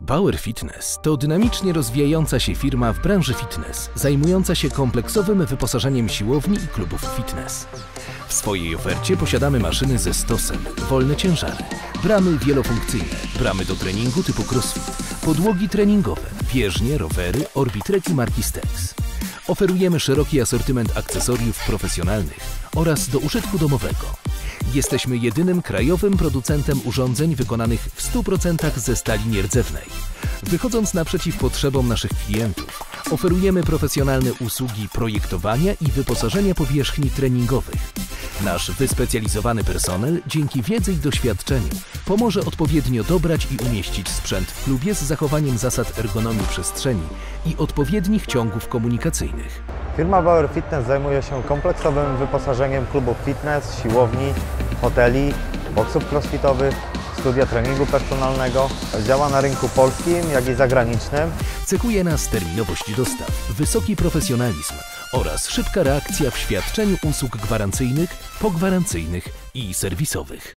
Bauer Fitness to dynamicznie rozwijająca się firma w branży fitness, zajmująca się kompleksowym wyposażeniem siłowni i klubów fitness. W swojej ofercie posiadamy maszyny ze stosem, wolne ciężary, bramy wielofunkcyjne, bramy do treningu typu crossfit, podłogi treningowe, bieżnie, rowery, orbitreki marki Stex. Oferujemy szeroki asortyment akcesoriów profesjonalnych oraz do użytku domowego. Jesteśmy jedynym krajowym producentem urządzeń wykonanych w 100% ze stali nierdzewnej. Wychodząc naprzeciw potrzebom naszych klientów, oferujemy profesjonalne usługi projektowania i wyposażenia powierzchni treningowych. Nasz wyspecjalizowany personel dzięki wiedzy i doświadczeniu pomoże odpowiednio dobrać i umieścić sprzęt w klubie z zachowaniem zasad ergonomii przestrzeni i odpowiednich ciągów komunikacyjnych. Firma Bauer Fitness zajmuje się kompleksowym wyposażeniem klubów fitness, siłowni, hoteli, boksów crossfitowych, studia treningu personalnego. Działa na rynku polskim, jak i zagranicznym. Cechuje nas terminowość dostaw, wysoki profesjonalizm oraz szybka reakcja w świadczeniu usług gwarancyjnych, pogwarancyjnych i serwisowych.